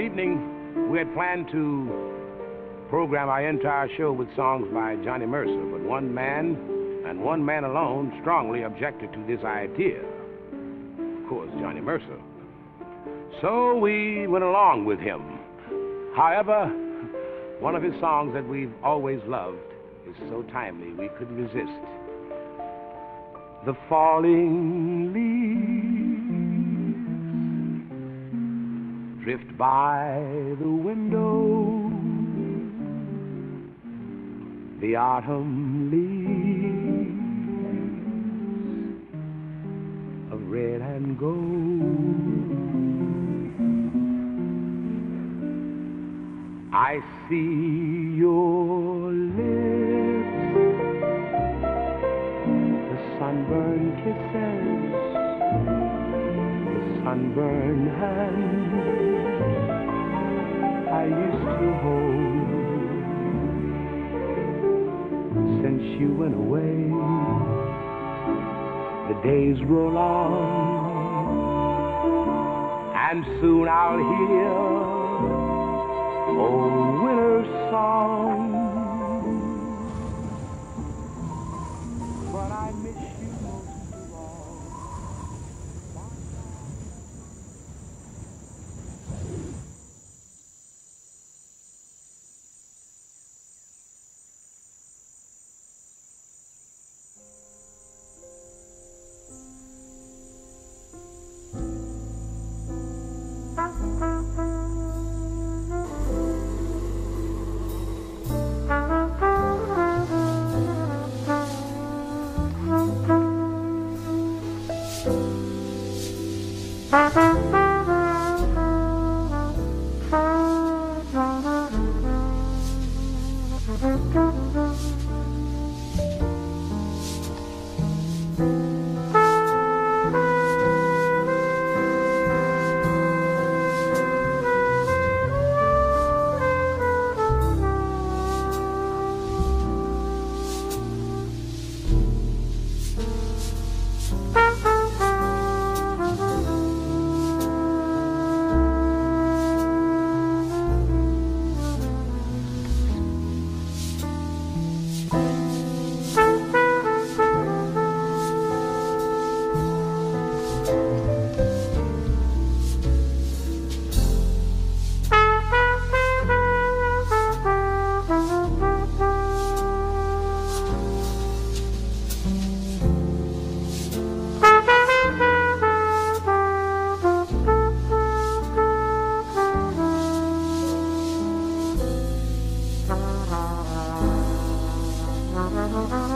Evening, we had planned to program our entire show with songs by Johnny Mercer, but one man, and one man alone, strongly objected to this idea. Of course, Johnny Mercer. So we went along with him. However, one of his songs that we've always loved is so timely we couldn't resist. The falling leaves drift by the window. The autumn leaves of red and gold. I see your sunburned hands I used to hold. Since you went away, the days roll on, and soon I'll hear old You. Mm-hmm.